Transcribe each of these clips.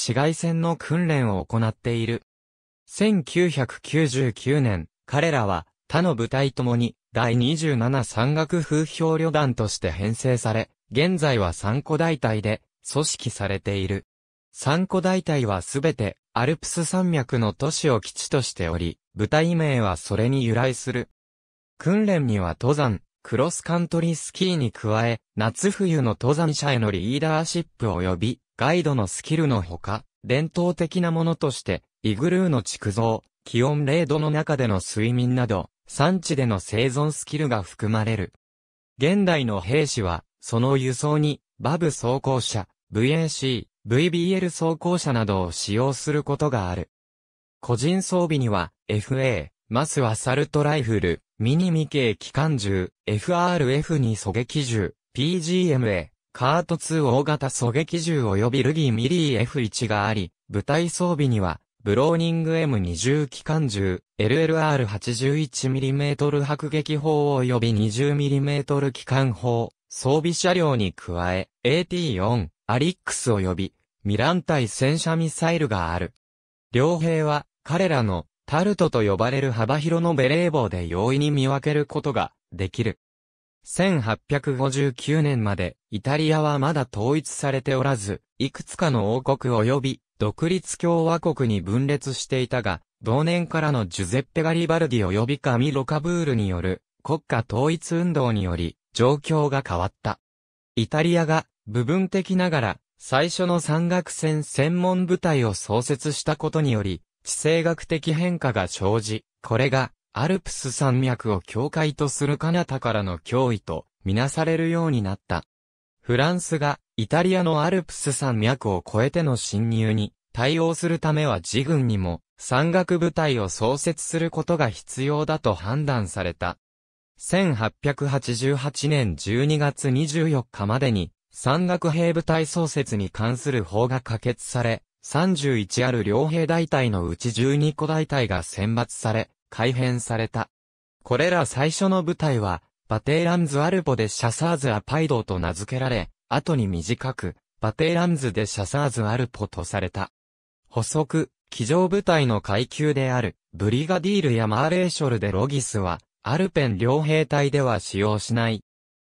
市街戦の訓練を行っている。1999年、彼らは他の部隊ともに第27山岳風評旅団として編成され、現在は3個大隊で組織されている。3個大隊はすべてアルプス山脈の都市を基地としており、部隊名はそれに由来する。訓練には登山、クロスカントリースキーに加え、夏冬の登山者へのリーダーシップ及び、ガイドのスキルのほか、伝統的なものとして、イグルーの築造、気温0度の中での睡眠など、産地での生存スキルが含まれる。現代の兵士は、その輸送に、バブ装甲車、VAC、VBL 装甲車などを使用することがある。個人装備には、FA、マスアサルトライフル、ミニミ系機関銃、FRF2 狙撃銃、PGMA、カート2大型狙撃銃及びルギーミリー F1 があり、部隊装備には、ブローニング M20 機関銃、LLR81mm 迫撃砲及び 20mm 機関砲、装備車両に加え、AT4、アリックス及び、ミラン対戦車ミサイルがある。両兵は、彼らの、タルトと呼ばれる幅広のベレー帽で容易に見分けることができる。1859年まで、イタリアはまだ統一されておらず、いくつかの王国及び、独立共和国に分裂していたが、同年からのジュゼッペ・ガリバルディ及びカミロ・カブールによる国家統一運動により、状況が変わった。イタリアが部分的ながら最初の山岳戦専門部隊を創設したことにより、地政学的変化が生じ、これがアルプス山脈を境界とする彼方からの脅威とみなされるようになった。フランスがイタリアのアルプス山脈を越えての侵入に対応するためは自軍にも山岳部隊を創設することが必要だと判断された。1888年12月24日までに山岳兵部隊創設に関する法が可決され、31ある猟兵大隊のうち12個大隊が選抜され、改編された。これら最初の部隊は、 bataillons alpins de chasseurs à pied と名付けられ、後に短く、 bataillons de chasseurs alpins とされた。補足、騎乗部隊の階級である、 brigadier や maréchal des logis は、アルペン猟兵隊では使用しない。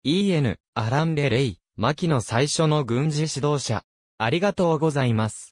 EN、アラン・レレイ、マキの最初の軍事指導者。ありがとうございます。